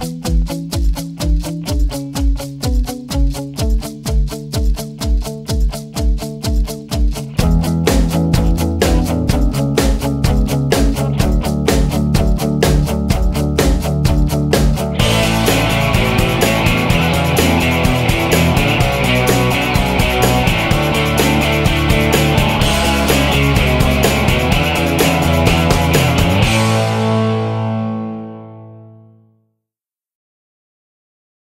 you